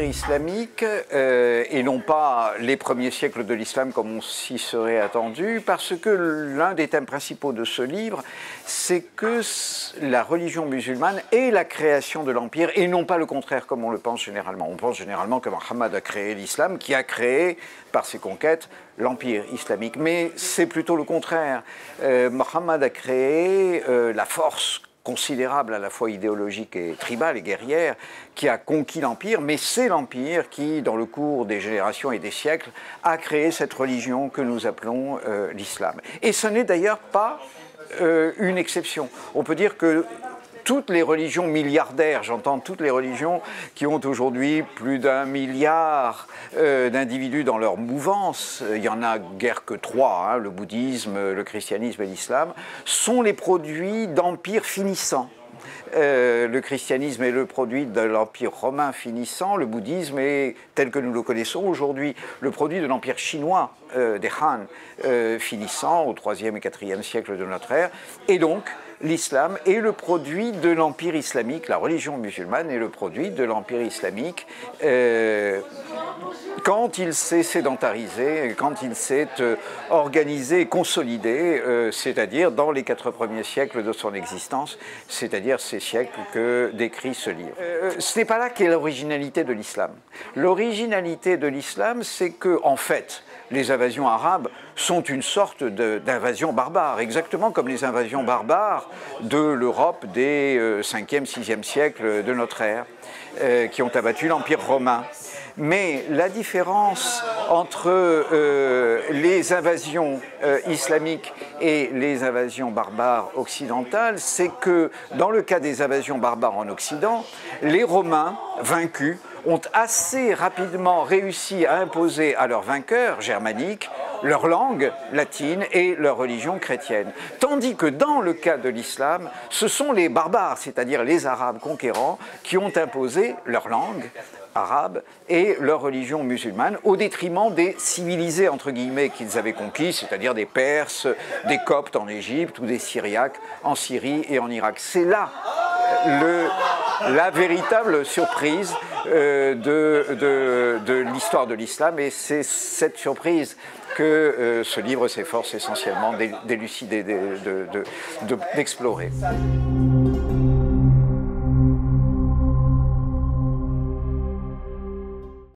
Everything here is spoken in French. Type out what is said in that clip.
islamique euh, et non pas les premiers siècles de l'islam comme on s'y serait attendu, parce que l'un des thèmes principaux de ce livre, c'est que la religion musulmane est la création de l'Empire et non pas le contraire comme on le pense généralement. On pense généralement que Mohammed a créé l'islam, qui a créé par ses conquêtes l'Empire islamique. Mais c'est plutôt le contraire. Euh, Mohammed a créé euh, la force considérable à la fois idéologique et tribale et guerrière qui a conquis l'Empire, mais c'est l'Empire qui, dans le cours des générations et des siècles, a créé cette religion que nous appelons euh, l'islam. Et ce n'est d'ailleurs pas euh, une exception. On peut dire que toutes les religions milliardaires, j'entends toutes les religions qui ont aujourd'hui plus d'un milliard euh, d'individus dans leur mouvance, il y en a guère que trois, hein, le bouddhisme, le christianisme et l'islam, sont les produits d'empires finissants. Euh, le christianisme est le produit de l'empire romain finissant, le bouddhisme est, tel que nous le connaissons aujourd'hui, le produit de l'empire chinois euh, des Han finissant au 3e et 4e siècle de notre ère, et donc l'islam est le produit de l'empire islamique, la religion musulmane est le produit de l'empire islamique euh, quand il s'est sédentarisé, quand il s'est euh, organisé, consolidé, euh, c'est-à-dire dans les quatre premiers siècles de son existence, c'est-à-dire ces siècles que décrit ce livre. ce n'est pas là qu'est l'originalité de l'islam. L'originalité de l'islam, c'est que, en fait, les invasions arabes sont une sorte d'invasion barbare, exactement comme les invasions barbares de l'Europe des 5e, euh, 6e siècles de notre ère, euh, qui ont abattu l'Empire romain. Mais la différence entre euh, les invasions islamiques et les invasions barbares occidentales, c'est que dans le cas des invasions barbares en Occident, les Romains vaincus ont assez rapidement réussi à imposer à leurs vainqueurs germaniques leur langue latine et leur religion chrétienne. Tandis que dans le cas de l'islam, ce sont les barbares, c'est-à-dire les Arabes conquérants, qui ont imposé leur langue arabe et leur religion musulmane au détriment des civilisés entre guillemets qu'ils avaient conquis, c'est-à-dire des Perses, des Coptes en Égypte ou des Syriaques en Syrie et en Irak. C'est là la véritable surprise euh, de, de, l'histoire de l'islam et c'est cette surprise que euh, ce livre s'efforce essentiellement d'élucider, d'explorer.